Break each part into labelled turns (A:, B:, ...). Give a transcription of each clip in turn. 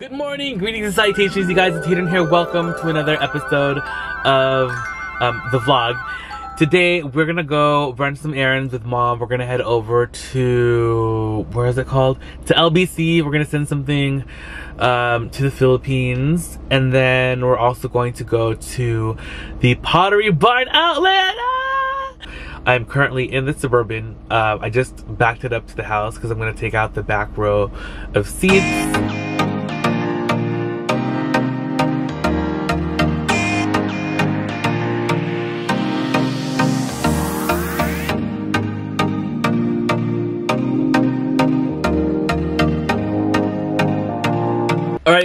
A: Good morning, greetings and salutations, you guys. It's Hadrian here. Welcome to another episode of um, the vlog. Today, we're gonna go run some errands with mom. We're gonna head over to, where is it called? To LBC. We're gonna send something um, to the Philippines. And then we're also going to go to the Pottery Barn outlet. Ah! I'm currently in the Suburban. Uh, I just backed it up to the house because I'm gonna take out the back row of seats.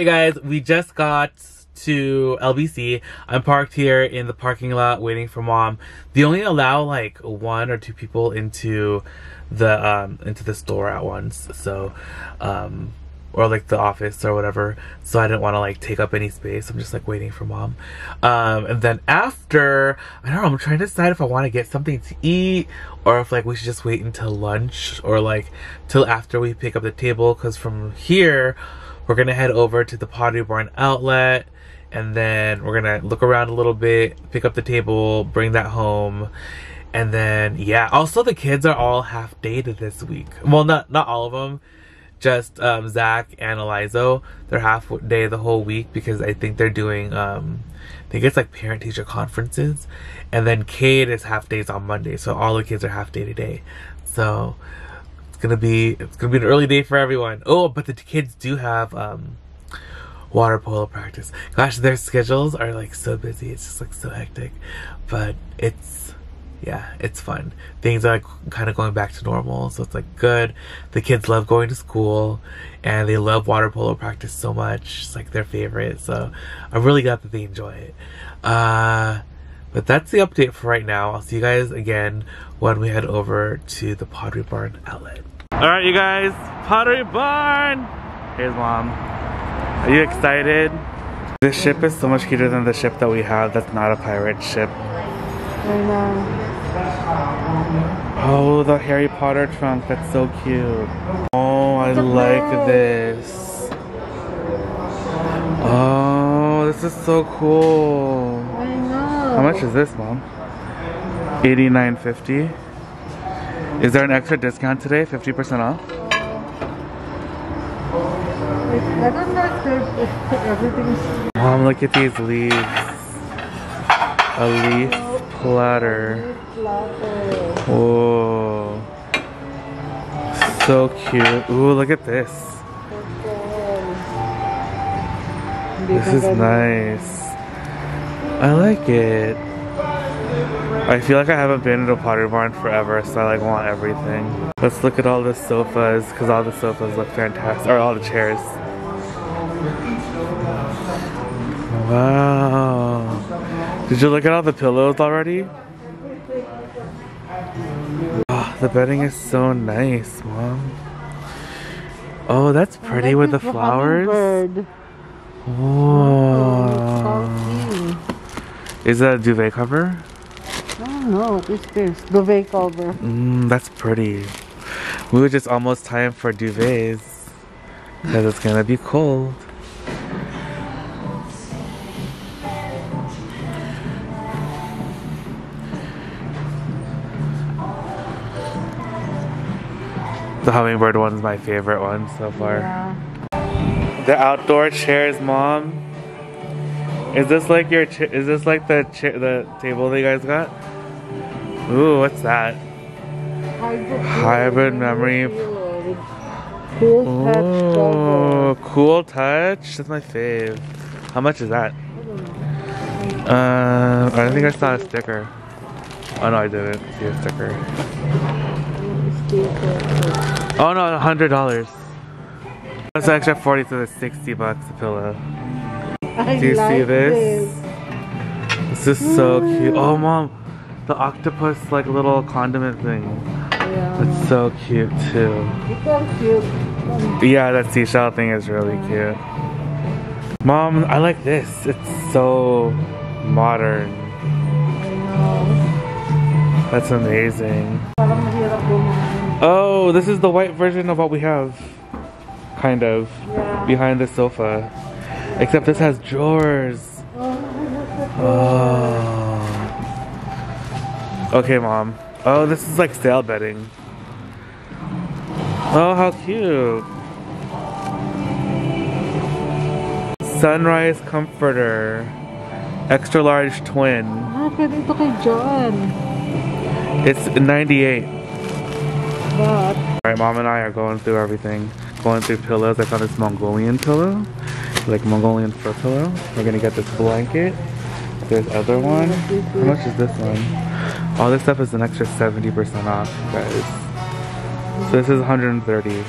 A: Guys, we just got to LBC. I'm parked here in the parking lot waiting for mom. They only allow like one or two people into the um into the store at once. So um or like the office or whatever. So I didn't want to like take up any space. I'm just like waiting for mom. Um and then after I don't know, I'm trying to decide if I want to get something to eat or if like we should just wait until lunch or like till after we pick up the table cuz from here we're gonna head over to the Pottery Barn outlet and then we're gonna look around a little bit, pick up the table, bring that home. And then yeah, also the kids are all half dated this week. Well, not not all of them, just um, Zach and Eliza. They're half day the whole week because I think they're doing um, I think it's like parent teacher conferences, and then Kate is half days on Monday, so all the kids are half day today. So it's gonna be it's gonna be an early day for everyone. Oh, but the kids do have um, water polo practice. Gosh, their schedules are like so busy. It's just like so hectic, but it's yeah, it's fun. Things are like kind of going back to normal, so it's like good. The kids love going to school, and they love water polo practice so much. It's like their favorite. So I'm really glad that they enjoy it. Uh, but that's the update for right now. I'll see you guys again when we head over to the Pottery Barn outlet. Alright you guys, Pottery Barn! Here's mom. Are you excited? This ship is so much cuter than the ship that we have that's not a pirate ship.
B: I know.
A: Oh, the Harry Potter trunk, that's so cute. Oh, I like this. Oh, this is so cool. How much is this, mom? Eighty-nine fifty. Is there an extra discount today? Fifty percent off?
B: I don't know if everything's
A: Mom, look at these leaves. A leaf platter. Whoa. So cute. Ooh, look at this. This is nice. I like it. I feel like I haven't been to a pottery barn forever, so I like want everything. Let's look at all the sofas, because all the sofas look fantastic. Or all the chairs. Wow. Did you look at all the pillows already? Oh, the bedding is so nice, mom. Oh, that's pretty with the flowers.
B: Bird.
A: Is that a duvet cover?
B: I don't know. What is this? Duvet cover.
A: Mm, that's pretty. We were just almost time for duvets. Because it's gonna be cold. The hummingbird one's my favorite one so far.
B: Yeah.
A: The outdoor chairs, mom. Is this like your? Is this like the the table that you guys got? Ooh, what's that?
B: Hybrid,
A: Hybrid memory.
B: Cool touch
A: Oh,
B: cover.
A: cool touch. That's my fave. How much is that? Uh, I think I saw a sticker. Oh no, I didn't see a sticker. Oh no, a hundred dollars. That's extra forty, so it's sixty bucks a pillow.
B: I
A: Do you see
B: like
A: this? This is so cute. Oh mm. mom, the octopus like little condiment thing.
B: Yeah.
A: It's so cute too.
B: It's so cute.
A: Yeah, that seashell thing is really cute. Mom, I like this. It's so modern. That's amazing.
B: Parang mahirap bumili.
A: Oh, this is the white version of what we have. kind of,
B: Yeah.
A: behind the sofa. Except this has drawers. Oh. Okay, mom. Oh, this is like stale bedding. Oh, how cute. Sunrise comforter. Extra large twin.
B: Ah, pwede ito kay John.
A: It's 98.
B: But,
A: Alright, mom and I are going through everything. Going through pillows. I found this Mongolian pillow. Like Mongolian fur pillow. We're gonna get this blanket. There's other one. How much is this one? All this stuff is an extra 70% off, guys. So this is 130.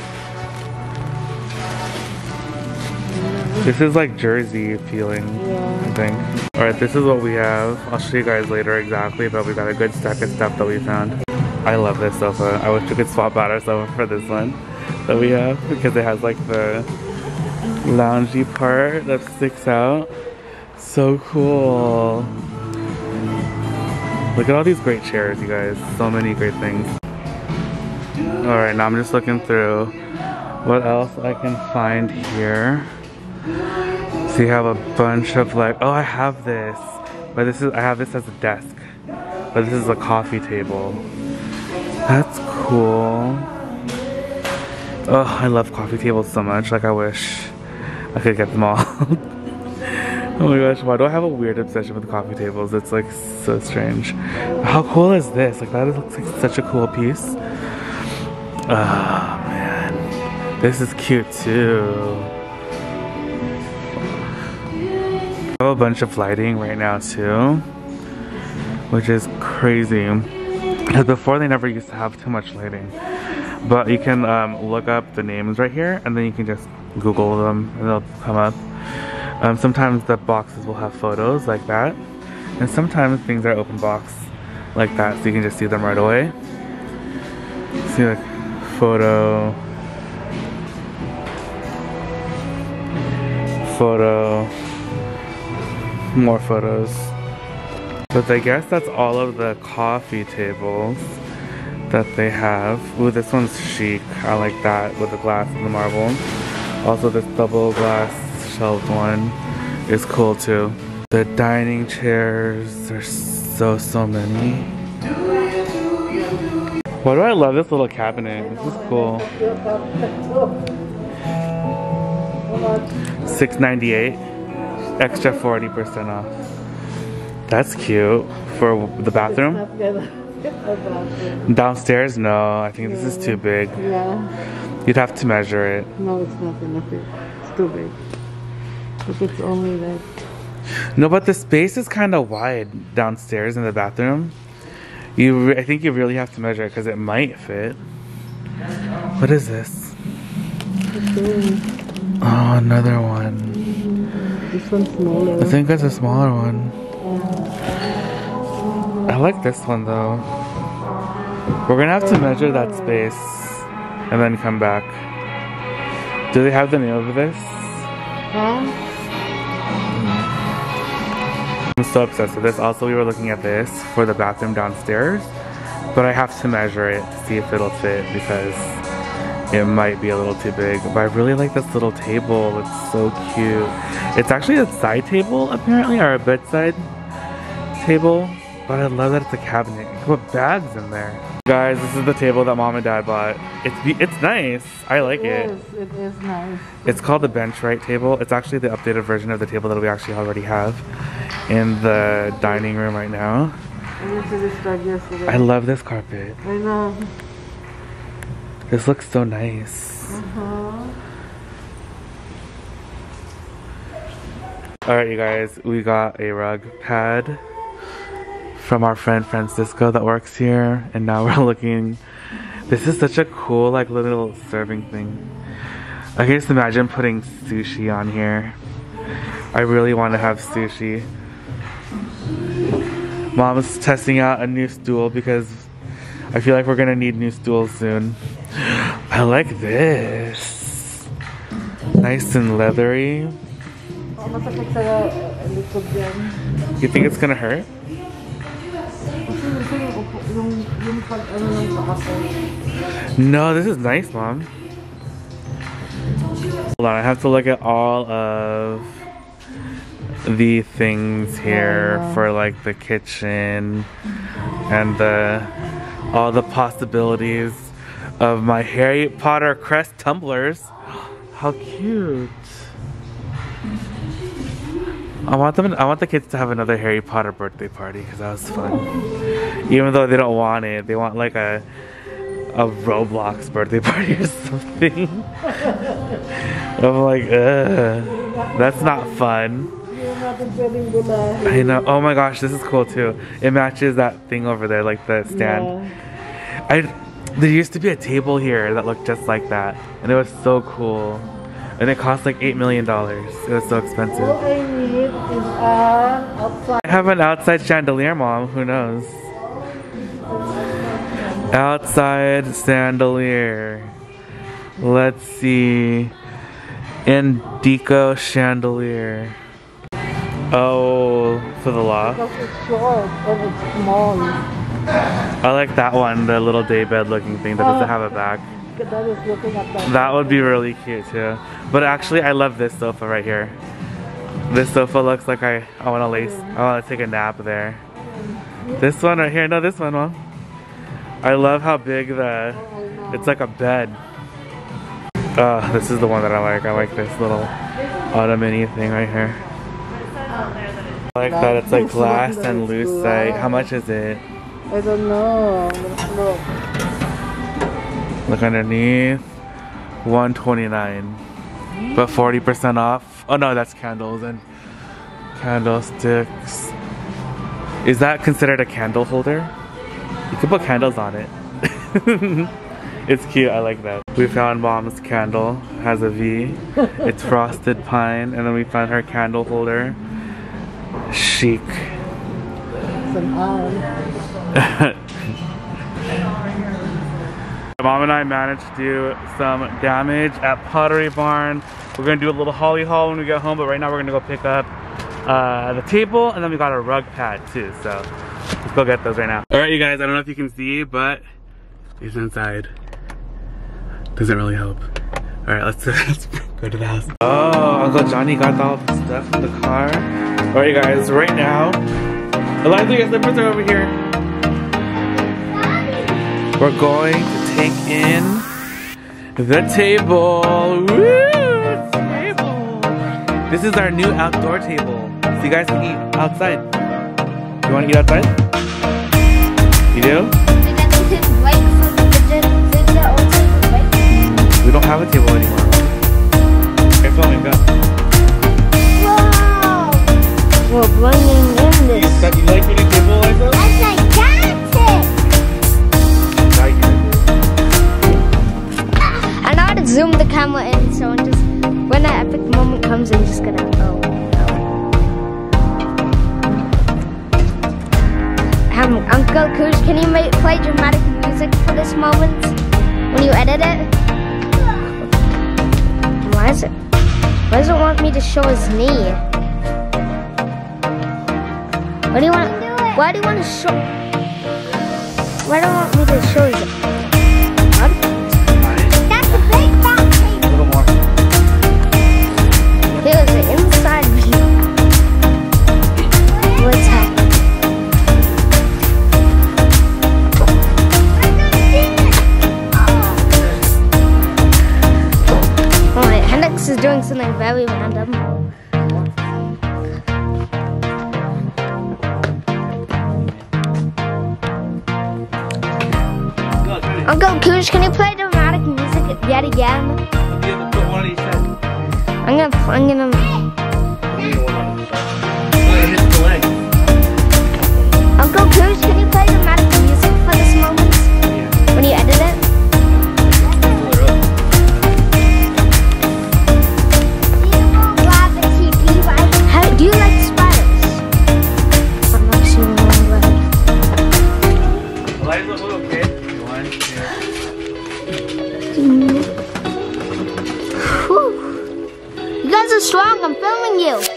A: This is like Jersey feeling, I think. Alright, this is what we have. I'll show you guys later exactly, but we got a good stack of stuff that we found. I love this sofa. I wish we could swap out our sofa for this one that we have because it has like the loungy part that sticks out. So cool. Look at all these great chairs, you guys. So many great things. Alright, now I'm just looking through what else I can find here. So you have a bunch of like, oh, I have this, but this is I have this as a desk, but this is a coffee table. That's cool. Oh, I love coffee tables so much. Like I wish I could get them all. oh my gosh, why do I have a weird obsession with coffee tables? It's like so strange. How cool is this? Like that looks like such a cool piece. Oh man, this is cute too. I have a bunch of lighting right now too, which is crazy. Because before they never used to have too much lighting. But you can um, look up the names right here and then you can just Google them and they'll come up. Um, sometimes the boxes will have photos like that. And sometimes things are open box like that so you can just see them right away. See like photo, photo, more photos. But I guess that's all of the coffee tables that they have. Ooh, this one's chic. I like that with the glass and the marble. Also, this double glass shelved one is cool too. The dining chairs, there's so, so many. Why do I love this little cabinet? This is cool. Six ninety eight, extra forty percent off. That's cute for the bathroom.
B: Not gonna fit a bathroom.
A: Downstairs, no. I think this is too big.
B: Yeah.
A: You'd have to measure it.
B: No, it's not gonna. It's too big. If it's only like,
A: No, but the space is kind of wide downstairs in the bathroom. You, I think you really have to measure it because it might fit. What is this? Oh, another one.
B: this one's smaller.
A: I think that's a smaller one. I like this one though. We're gonna have to measure that space and then come back. Do they have the name of this?
B: Huh?
A: I'm so obsessed with this. Also, we were looking at this for the bathroom downstairs, but I have to measure it to see if it'll fit because it might be a little too big. But I really like this little table. It's so cute. It's actually a side table, apparently, or a bedside table. But I love that it's a cabinet. You can put bags in there. Guys, this is the table that mom and dad bought. It's it's nice. I like it.
B: Yes, it is nice.
A: It's called the Benchwright table. It's actually the updated version of the table that we actually already have in the dining room right now.
B: I went to this start yesterday.
A: I love this carpet.
B: I know.
A: This looks so nice.
B: Uh-huh.
A: Alright, you guys, we got a rug pad from our friend Francisco that works here, and now we're looking. This is such a cool, like, little serving thing. I can just imagine putting sushi on here. I really want to have sushi. Mom's testing out a new stool because I feel like we're gonna need new stools soon. I like this. Nice and leathery.
B: Uh.
A: You think it's gonna hurt?
B: Yung, yung pag ano ng.
A: No, this is nice, mom. Hold on, I have to look at all of the things here
B: Oh,
A: for like the kitchen and the all the possibilities of my Harry Potter crest tumblers. How cute. I want them I want the kids to have another Harry Potter birthday party because that was fun. Even though they don't want it, they want like a a Roblox birthday party or something. I'm like, ugh, that's not fun.
B: Yung natin pwedeng bulahin.
A: I know. Oh my gosh, this is cool too. It matches that thing over there, like the stand.
B: Yeah.
A: I there used to be a table here that looked just like that, and it was so cool. And it cost like eight million dollars. It was so expensive.
B: All I need is an outside.
A: I have an outside chandelier, mom. Who knows? Outside chandelier. Let's see. Indico chandelier. Oh, for the loft.
B: Short and it's small.
A: I like that one, the little daybed looking thing that doesn't uh, have a back.
B: That is looking at that.
A: That would be really cute too. But actually, I love this sofa right here. This sofa looks like I, I want to lace, I want to take a nap there. This one right here, no, this one, mom. I love how big the, it's like a bed. Uh, this is the one that I like. I like this little ottoman thing right here. I like that it's like glass and lucite. How much is it?
B: I don't know. Look.
A: Underneath. 129 But 40% off. Oh no, that's candles and candlesticks. Is that considered a candle holder? You could put candles on it. it's cute, I like that. We found mom's candle, has a V. It's frosted pine, and then we found her candle holder. Chic. Mom and I managed to do some damage at Pottery Barn. We're gonna do a little holly haul when we get home, but right now we're gonna go pick up uh, the table and then we got a rug pad too. So let's go get those right now. All right, you guys. I don't know if you can see, but it's inside. Doesn't really help. All right, let's, let's go to the house. Oh, Uncle Johnny got all the stuff in the car. All right, you guys. Right now, Eliza, your slippers are over here. We're going take in the table. Woo! Table. This is our new outdoor table. So you guys can eat outside. You want to eat outside? You do? We don't have a table anymore. Okay, filming, go.
C: We're bringing in this.
A: You like eating table, Eliza?
C: Zoom the camera in, so I'm just when that epic moment comes, I'm just gonna oh. oh. Um, Uncle Koosh, can you make play dramatic music for this moment when you edit it? Why is it? Why does it want me to show his knee? Why do you want? Why do you want to show? Why do you want me to show his? Doing something very random. Uncle Koosh, can you play dramatic music yet again? I'm gonna, I'm gonna. Uncle Koosh, can you play dramatic music for this moment? When you edit it? I'm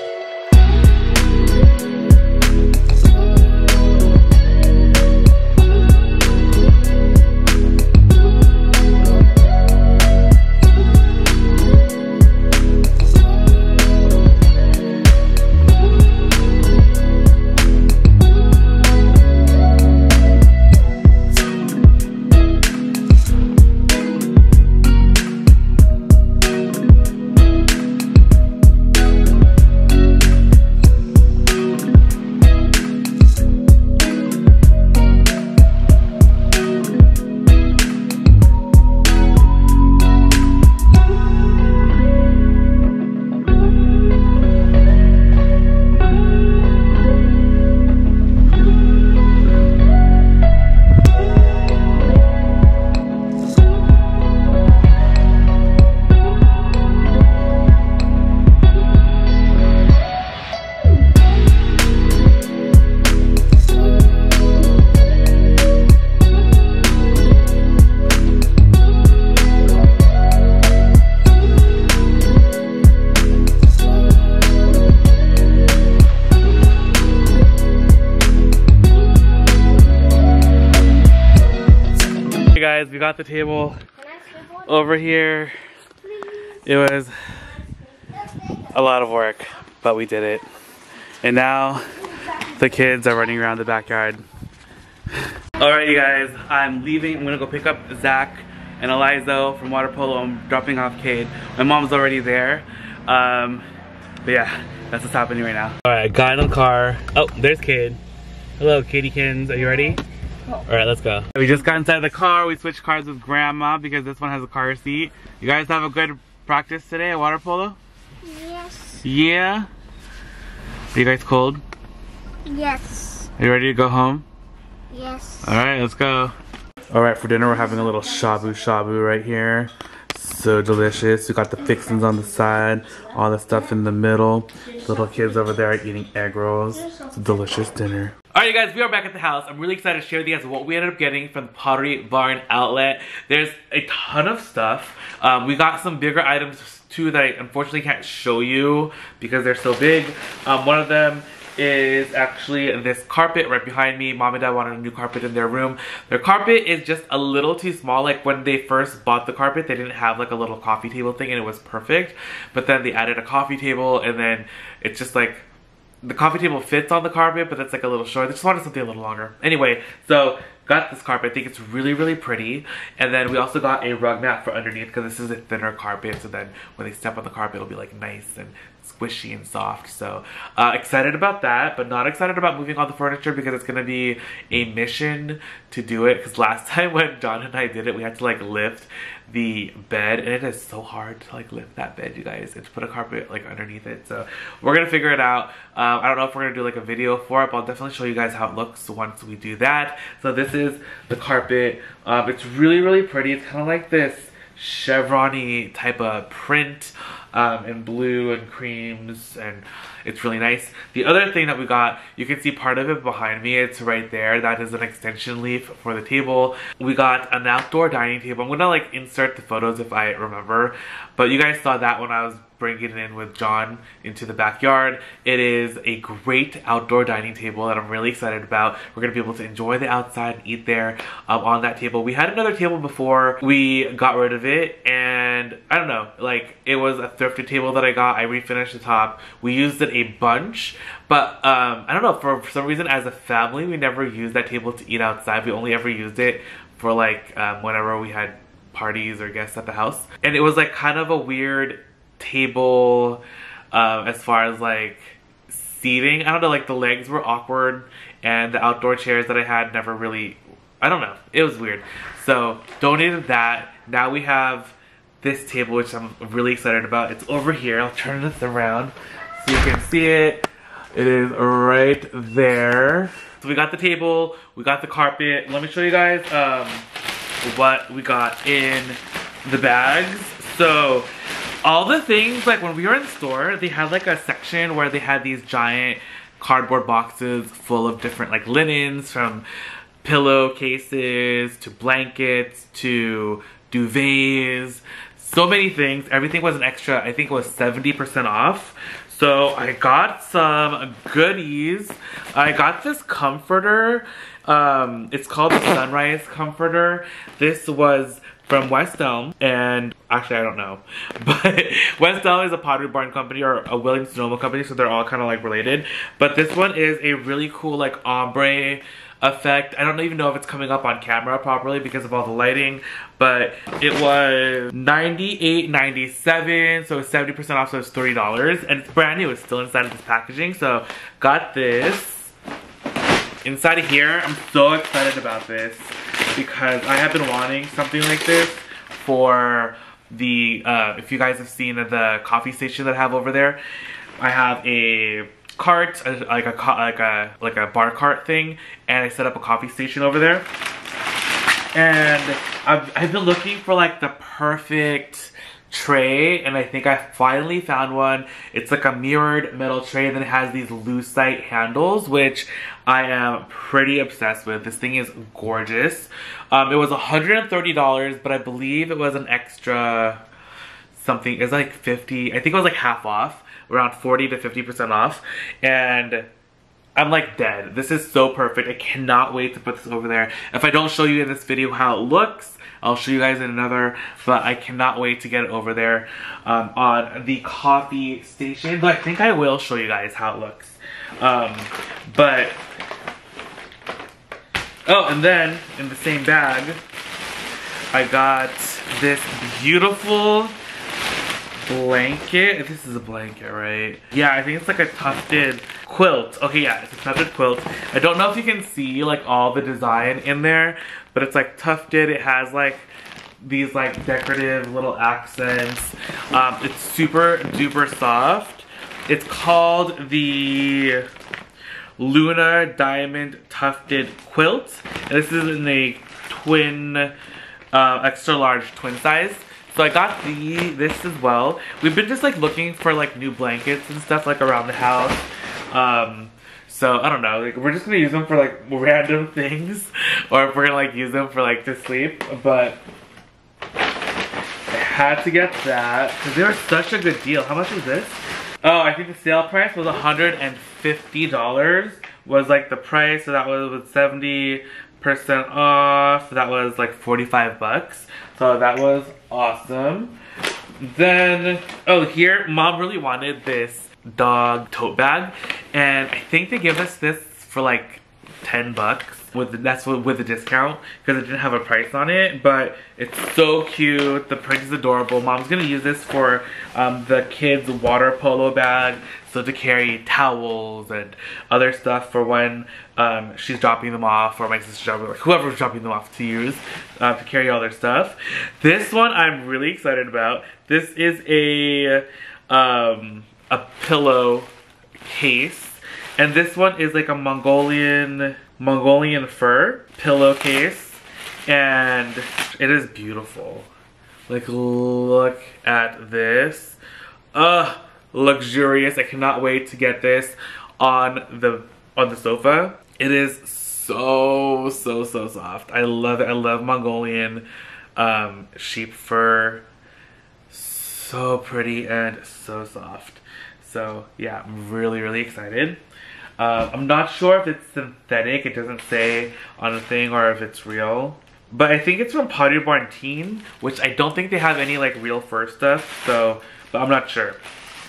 C: filming you.
A: got the table over here. It was a lot of work, but we did it. And now the kids are running around the backyard. Alright you guys, I'm leaving. I'm gonna go pick up Zach and Eliza from water polo. I'm dropping off Cade. My mom's already there. Um, but yeah, that's what's happening right now. Alright, got in the car. Oh, there's Cade. Hello, Kins. Are you ready? Alright, let's go. We just got inside the car. We switched cars with grandma because this one has a car seat. You guys have a good practice today at water polo?
C: Yes.
A: Yeah? Are you guys cold?
C: Yes.
A: Are you ready to go home?
C: Yes.
A: Alright, let's go. Alright, for dinner we're having a little shabu shabu right here. So delicious. We got the fixings on the side, all the stuff in the middle. Little kids over there are eating egg rolls. It's a delicious dinner. Alright you guys, we are back at the house. I'm really excited to share with you guys what we ended up getting from the Pottery Barn outlet. There's a ton of stuff. Um, we got some bigger items too that I unfortunately can't show you because they're so big. Um, one of them is actually this carpet right behind me. Mom and dad wanted a new carpet in their room. Their carpet is just a little too small. Like when they first bought the carpet, they didn't have like a little coffee table thing and it was perfect. But then they added a coffee table and then it's just like the coffee table fits on the carpet, but that's like a little short. They just wanted something a little longer. Anyway, so got this carpet. I think it's really, really pretty. And then we also got a rug mat for underneath because this is a thinner carpet. So then when they step on the carpet, it'll be like nice and squishy and soft. So uh, excited about that, but not excited about moving all the furniture because it's gonna be a mission to do it. Because last time when John and I did it, we had to like lift the bed and it is so hard to like lift that bed you guys and to put a carpet like underneath it. So we're gonna figure it out. Um, I don't know if we're gonna do like a video for it but I'll definitely show you guys how it looks once we do that. So this is the carpet. Um, it's really really pretty. It's kind of like this chevron type of print um, in blue and creams and it's really nice. The other thing that we got, you can see part of it behind me. It's right there. That is an extension leaf for the table. We got an outdoor dining table. I'm gonna like insert the photos if I remember. But you guys saw that when I was bringing it in with John into the backyard. It is a great outdoor dining table that I'm really excited about. We're gonna be able to enjoy the outside and eat there um, on that table. We had another table before we got rid of it and I don't know, like it was a thrifted table that I got. I refinished the top. We used it a bunch, but um, I don't know, for, for some reason as a family, we never used that table to eat outside. We only ever used it for like um, whenever we had parties or guests at the house. And it was like kind of a weird table um, as far as like seating. I don't know, like the legs were awkward and the outdoor chairs that I had never really, I don't know, it was weird. So donated that. Now we have this table, which I'm really excited about. It's over here. I'll turn this around so you can see it. It is right there. So we got the table, we got the carpet. Let me show you guys um, what we got in the bags. So all the things, like when we were in store, they had like a section where they had these giant cardboard boxes full of different like linens from pillowcases to blankets to duvets so many things everything was an extra i think it was 70% off so I got some goodies. I got this comforter. Um, it's called the Sunrise Comforter. This was from West Elm, and actually I don't know, but West Elm is a Pottery Barn company or a Williams Sonoma company, so they're all kind of like related. But this one is a really cool like ombre effect. I don't even know if it's coming up on camera properly because of all the lighting, but it was $98.97, so 70% off, so it's $30. And it's brand new, it's still inside of this packaging. So got this. Inside of here, I'm so excited about this because I have been wanting something like this for the, uh, if you guys have seen the coffee station that I have over there. I have a cart, like a like a like a bar cart thing, and I set up a coffee station over there. And I've I've been looking for like the perfect tray and I think I finally found one. It's like a mirrored metal tray and then it has these lucite handles which I am pretty obsessed with. This thing is gorgeous. Um, it was $130 but I believe it was an extra something. It's like 50 I think it was like half off around 40 to 50% off. And I'm like dead. This is so perfect. I cannot wait to put this over there. If I don't show you in this video how it looks, I'll show you guys in another, but I cannot wait to get it over there um, on the coffee station. But I think I will show you guys how it looks. Um, but, oh, and then in the same bag, I got this beautiful blanket. This is a blanket, right? Yeah, I think it's like a tufted quilt. Okay, yeah, it's a tufted quilt. I don't know if you can see like all the design in there, but it's like tufted. It has like these like decorative little accents. Um, it's super duper soft. It's called the Luna Diamond Tufted Quilt. And this is in a twin, uh, extra large twin size. So I got the this as well. We've been just like looking for like new blankets and stuff like around the house. Um, so I don't know, like we're just gonna use them for like random things, or if we're gonna like use them for like to sleep. But I had to get that because they were such a good deal. How much was this? Oh, I think the sale price was $150 was like the price. So that was with 70% off. That was like 45 bucks. So that was awesome. Then, oh here, mom really wanted this dog tote bag. And I think they give us this for like 10 bucks with that's with a discount because it didn't have a price on it but it's so cute. The print is adorable. Mom's gonna use this for um, the kids water polo bag so to carry towels and other stuff for when um, she's dropping them off or my sister's dropping or whoever's dropping them off to use uh, to carry all their stuff. This one I'm really excited about. This is a um, a pillow case and this one is like a Mongolian Mongolian fur pillowcase. And it is beautiful. Like look at this. Ugh, luxurious. I cannot wait to get this on the on the sofa. It is so so so soft. I love it. I love Mongolian um, sheep fur. So pretty and so soft. So yeah, I'm really really excited. Uh, I'm not sure if it's synthetic, it doesn't say on the thing, or if it's real. But I think it's from Pottery Barn Teen, which I don't think they have any like real fur stuff, so, but I'm not sure.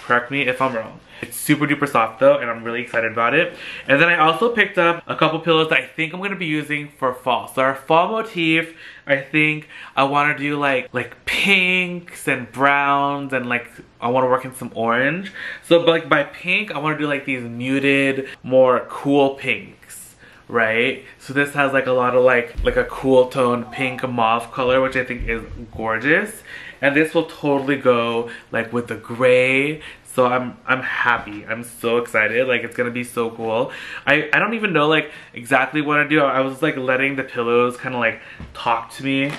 A: Correct me if I'm wrong. It's super duper soft though, and I'm really excited about it. And then I also picked up a couple pillows that I think I'm gonna be using for fall. So our fall motif, I think I wanna do like like pinks and browns and like I wanna work in some orange. So but like by pink, I wanna do like these muted, more cool pinks right? So this has like a lot of like like a cool tone pink mauve color, which I think is gorgeous. And this will totally go like with the gray so I'm I'm happy. I'm so excited. Like it's gonna be so cool. I, I don't even know like exactly what to do. I was like letting the pillows kind of like talk to me.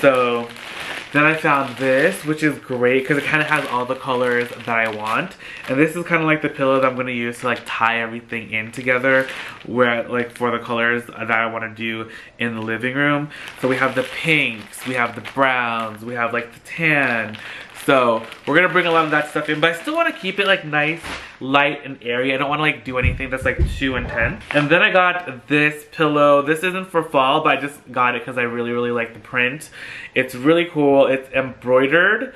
A: So then I found this, which is great because it kind of has all the colors that I want. And this is kind of like the pillow that I'm going to use to like tie everything in together where like for the colors that I want to do in the living room. So we have the pinks, we have the browns, we have like the tan. So we're gonna bring a lot of that stuff in, but I still wanna keep it like nice, light, and airy. I don't wanna like do anything that's like too intense. And then I got this pillow. This isn't for fall, but I just got it because I really, really like the print. It's really cool. It's embroidered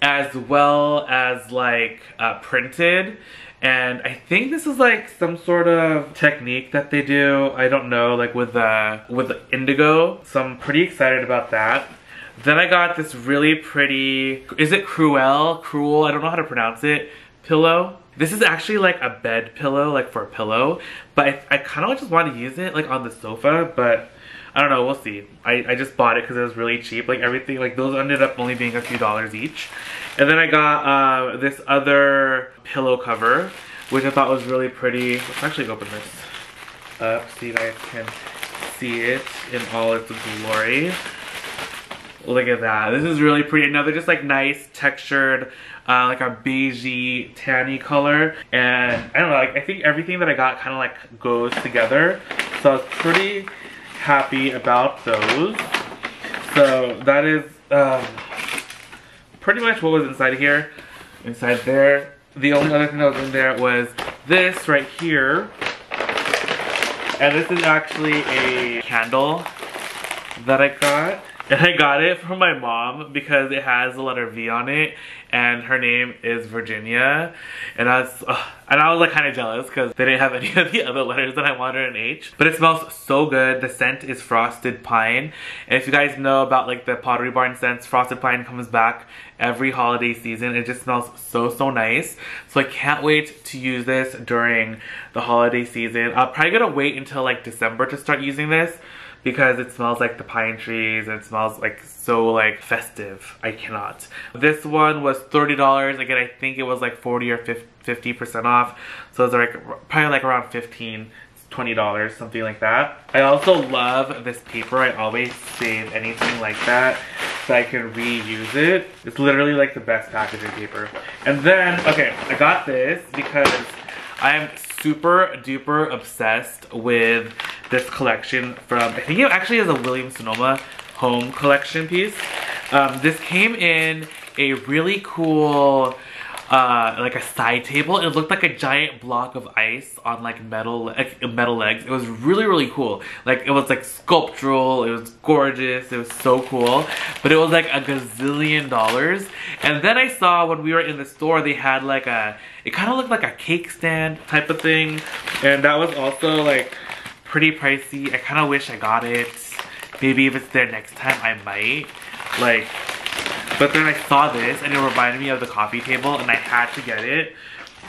A: as well as like uh, printed. And I think this is like some sort of technique that they do. I don't know, like with the, uh, with the indigo. So I'm pretty excited about that. Then I got this really pretty, is it Crewel? Crewel, I don't know how to pronounce it, pillow. This is actually like a bed pillow, like for a pillow, but I, I kind of just want to use it like on the sofa, but I don't know, we'll see. I, I just bought it because it was really cheap. Like everything, like those ended up only being a few dollars each. And then I got uh, this other pillow cover, which I thought was really pretty. Let's actually open this up so you guys can see it in all its glory. Look at that. This is really pretty. Another just like nice textured, uh, like a beigey, tanny color. And I don't know, like I think everything that I got kind of like goes together. So I was pretty happy about those. So that is um, pretty much what was inside here. Inside there. The only other thing that was in there was this right here. And this is actually a candle that I got. And I got it from my mom because it has the letter V on it and her name is Virginia. And I was, uh, and I was like kind of jealous because they didn't have any of the other letters that I wanted in H. But it smells so good. The scent is frosted pine. And if you guys know about like the Pottery Barn scents, frosted pine comes back every holiday season. It just smells so, so nice. So I can't wait to use this during the holiday season. I'm probably gonna wait until like December to start using this because it smells like the pine trees and it smells like so like festive. I cannot. This one was $30. Again, I think it was like 40 or 50% off. So it's like probably like around 15 $20, something like that. I also love this paper. I always save anything like that so I can reuse it. It's literally like the best packaging paper. And then, okay, I got this because I'm super duper obsessed with this collection from, I think it actually is a Williams Sonoma home collection piece. Um, this came in a really cool, uh, like a side table. It looked like a giant block of ice on like metal, like, metal legs. It was really, really cool. Like it was like sculptural. It was gorgeous. It was so cool. But it was like a gazillion dollars. And then I saw when we were in the store, they had like a, it kind of looked like a cake stand type of thing. And that was also like pretty pricey. I kind of wish I got it. Maybe if it's there next time, I might. Like, but then I saw this and it reminded me of the coffee table and I had to get it.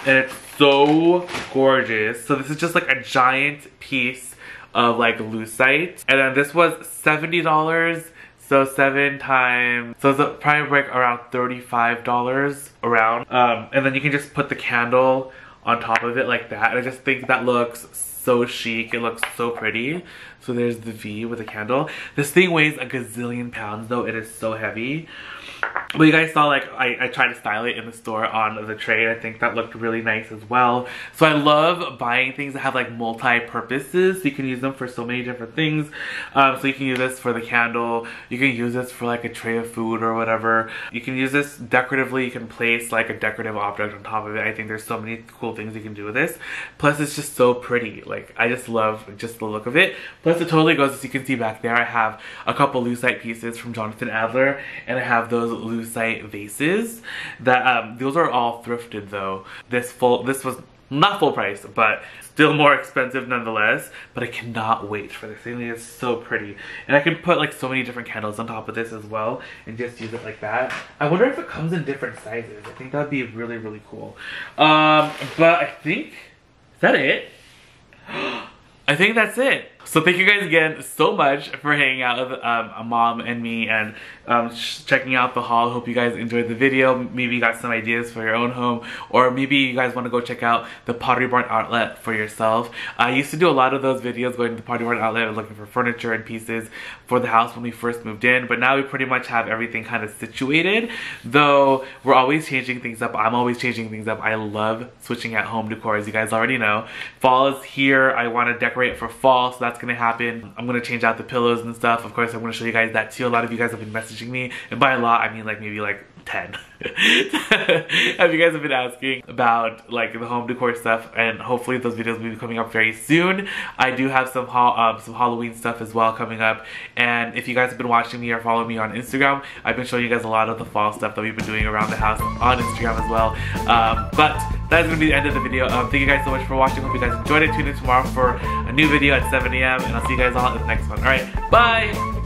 A: And it's so gorgeous. So this is just like a giant piece of like lucite. And then this was $70. So seven times, so it's probably like around $35 around. Um, and then you can just put the candle on top of it like that. And I just think that looks so chic. It looks so pretty. So there's the V with a candle. This thing weighs a gazillion pounds though. It is so heavy. But you guys saw like I, I tried to style it in the store on the tray. I think that looked really nice as well. So I love buying things that have like multi-purposes. You can use them for so many different things. Um, so you can use this for the candle. You can use this for like a tray of food or whatever. You can use this decoratively. You can place like a decorative object on top of it. I think there's so many cool things you can do with this. Plus it's just so pretty. Like I just love just the look of it. Plus it totally goes as you can see back there. I have a couple lucite pieces from Jonathan Adler and I have those lucite vases that um, those are all thrifted though. This full this was not full price, but still more expensive nonetheless. But I cannot wait for this thing. It's so pretty. And I can put like so many different candles on top of this as well and just use it like that. I wonder if it comes in different sizes. I think that'd be really, really cool. Um, but I think, is that it? I think that's it. So thank you guys again so much for hanging out with um, mom and me and um, checking out the haul. Hope you guys enjoyed the video. Maybe you got some ideas for your own home or maybe you guys want to go check out the Pottery Barn outlet for yourself. I used to do a lot of those videos going to the Pottery Barn outlet and looking for furniture and pieces for the house when we first moved in. But now we pretty much have everything kind of situated. Though we're always changing things up. I'm always changing things up. I love switching at home decor as you guys already know. Fall is here. I want to decorate for fall so that's gonna happen. I'm gonna change out the pillows and stuff. Of course, I'm gonna show you guys that too. A lot of you guys have been messaging me, and by a lot, I mean like maybe like 10. have you guys have been asking about like the home decor stuff and hopefully those videos will be coming up very soon. I do have some um, some Halloween stuff as well coming up and if you guys have been watching me or following me on Instagram, I've been showing you guys a lot of the fall stuff that we've been doing around the house on Instagram as well. Um, but that is going to be the end of the video. Um, thank you guys so much for watching. Hope you guys enjoyed it. Tune in tomorrow for a new video at 7 a.m. and I'll see you guys all in the next one. Alright, bye!